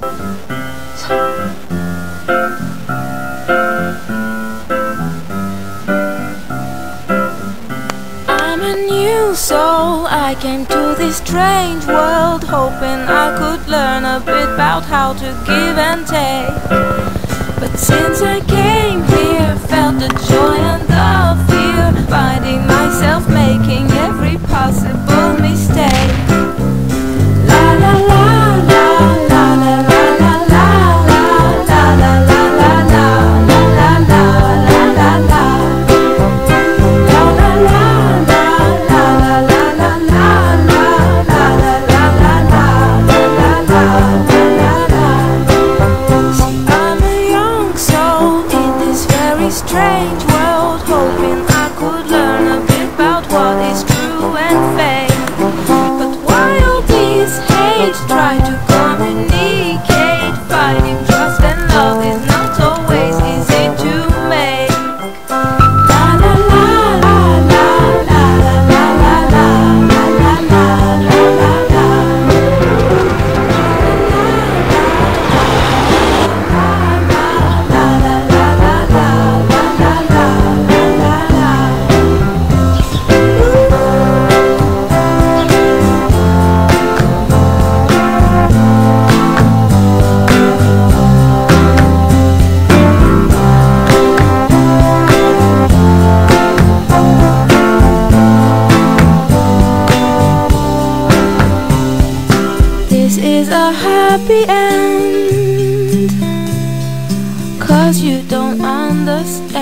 I'm a new soul, I came to this strange world Hoping I could learn a bit about how to give and take. But since I came strange world hoping is a happy end. Cause you don't understand.